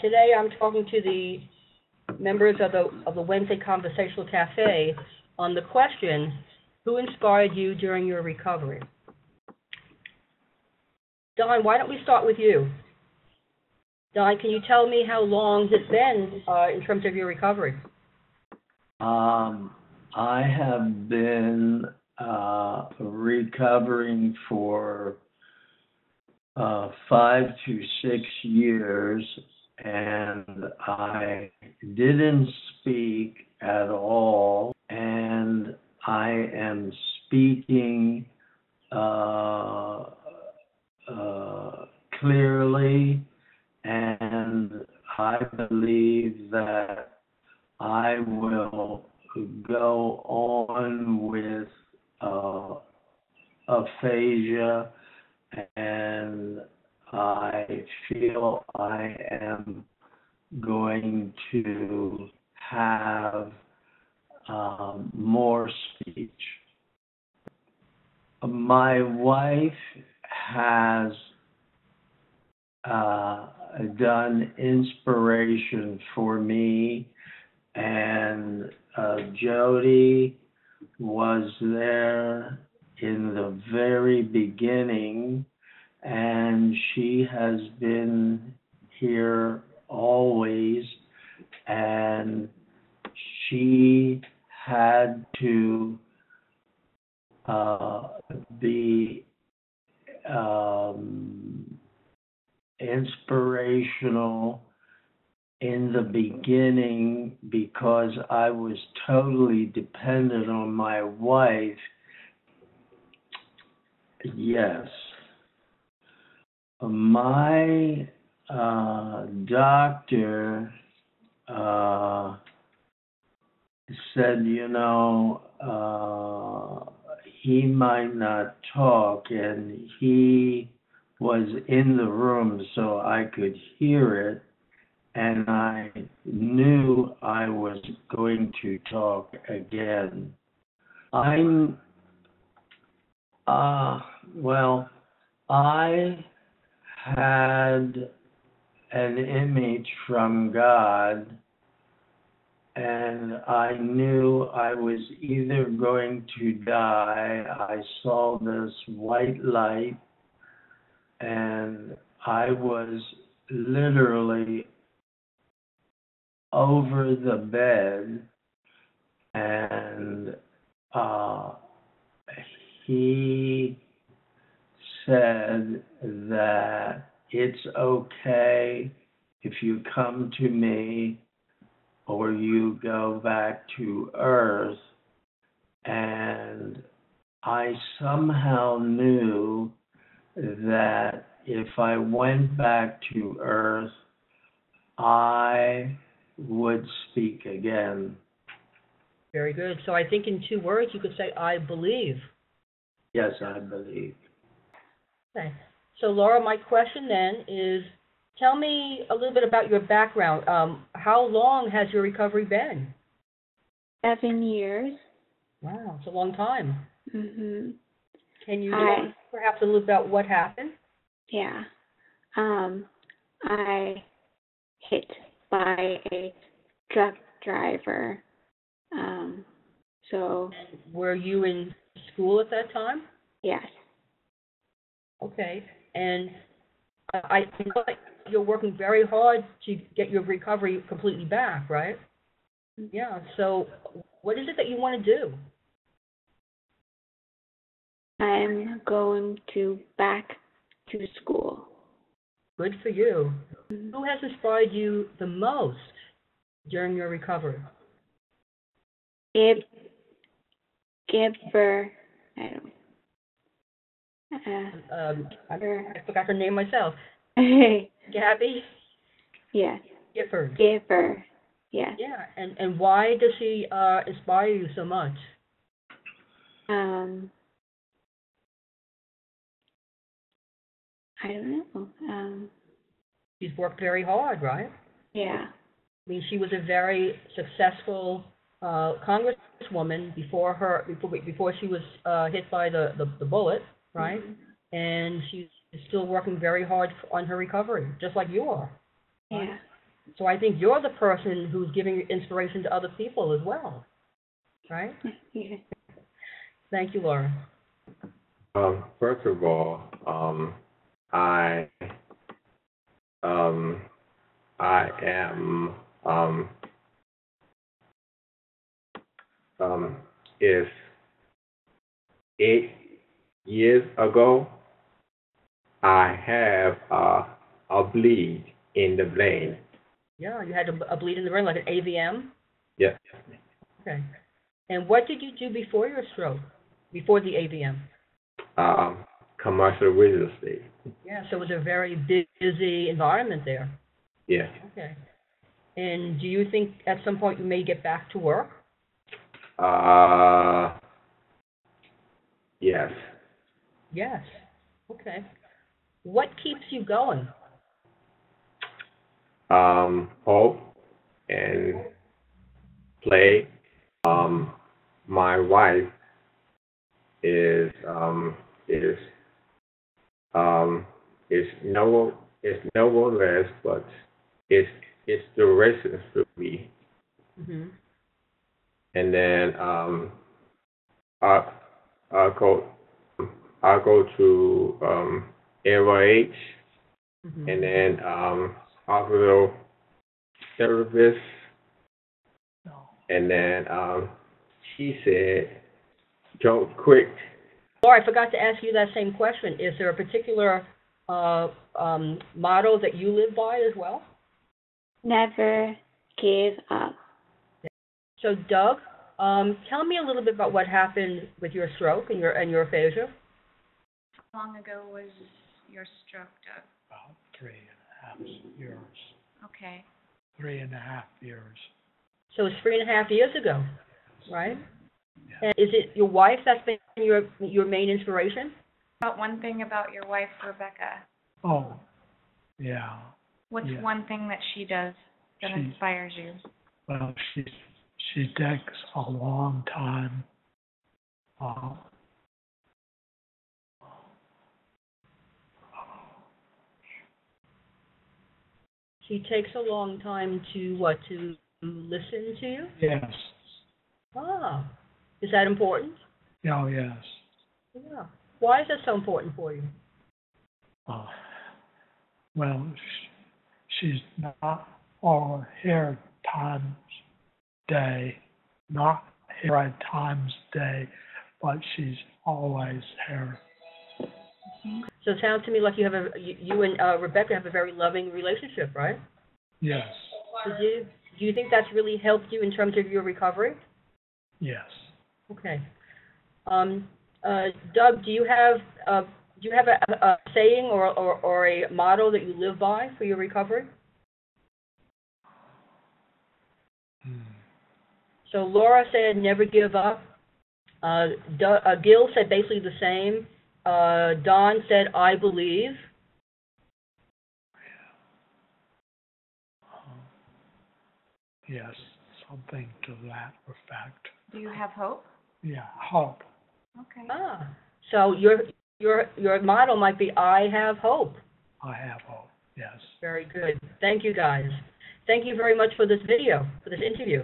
today I'm talking to the members of the, of the Wednesday Conversational Cafe on the question, who inspired you during your recovery? Don, why don't we start with you? Don, can you tell me how long it's been, uh, in terms of your recovery? Um, I have been uh, recovering for uh, five to six years, and I didn't speak at all, and I am speaking uh, uh, clearly, and I believe that I will go on with uh, aphasia, and I feel I am going to have um, more speech. My wife has uh, done inspiration for me, and uh, Jody was there in the very beginning, and she has been here always, and she had to uh, be um, inspirational in the beginning because I was totally dependent on my wife. Yes. My uh, doctor uh, said, you know, uh, he might not talk, and he was in the room so I could hear it, and I knew I was going to talk again. I'm, uh, well, I had an image from God, and I knew I was either going to die. I saw this white light, and I was literally over the bed, and uh, he said that it's okay if you come to me or you go back to earth. And I somehow knew that if I went back to earth, I would speak again. Very good. So I think in two words, you could say, I believe. Yes, I believe. Okay. So Laura, my question then is, tell me a little bit about your background. Um, how long has your recovery been? Seven years. Wow, it's a long time. Mhm. Can you us perhaps a little about what happened? Yeah. Um, I hit by a truck driver. Um, so Were you in school at that time? yes. Okay. And I know you're working very hard to get your recovery completely back, right? Yeah. So what is it that you want to do? I'm going to back to school. Good for you. Mhm. Who has inspired you the most during your recovery? Give, giver. I don't. Uh, Um, I. I forgot her name myself. Gabby yes. Gifford. Giver. Yes. Yeah. And and why does she uh, inspire you so much? Um. I don't know. Um. She's worked very hard, right? Yeah. I mean, she was a very successful uh, congresswoman before her before before she was uh, hit by the, the the bullet, right? Mhm. And she's still working very hard on her recovery, just like you are. Yeah. So I think you're the person who's giving inspiration to other people as well, right? Yeah. Thank you, Laura. Um, first of all, um, I, um, I am, um, um, if eight years ago, I have a, a bleed in the brain. Yeah, you had a, a bleed in the brain, like an AVM. Yes. Okay. And what did you do before your stroke? Before the AVM? Um, commercial real estate. Yeah, so it was a very busy environment there. Yes. Okay. And do you think at some point you may get back to work? Uh, yes. Yes. Okay. What keeps you going? um, hope and play. Um, my wife is um, is um, is no is no one less, but it's it's the reason for me. hmm And then um, I I go I go to um, AYH hmm and then um hospital service and then um she said don't quit Laura, I forgot to ask you that same question. Is there a particular uh, um, motto that you live by as well? Never give up. So, Doug, um, tell me a little bit about what happened with your stroke and your and your aphasia. How long ago was your stroke, Doug? about three and a half years. Okay. Three and a half years. So it's three and a half years ago, right? Yeah. And is it your wife that's been your your main inspiration? About one thing about your wife, Rebecca. Oh, yeah. What's Yeah. one thing that she does that She- inspires you? Well, she she takes a long time. Uh, She takes a long time to what to listen to you. yes. Ah, is that important? Oh, yes. Yeah. Why is that so important for you? Uh, well, she's not all here times day, not here at times day, but she's always here. So it sounds to me like you have a you, you and uh, Rebecca have a very loving relationship, right? Yes, Do you do you think that's really helped you in terms of your recovery? yes. Okay. Um, uh, Doug, do you have uh, do you have a, a saying or, or or a motto that you live by for your recovery? Hmm. So Laura said never give up. Uh, Du- uh, Gil said basically the same. Uh, Don said I believe. Um, yes, something to that effect. Do you have hope? Yeah, hope. Okay. Ah, so your your your motto might be I have hope. I have hope. Yes. Very good. Thank you guys. Thank you very much for this video, for this interview.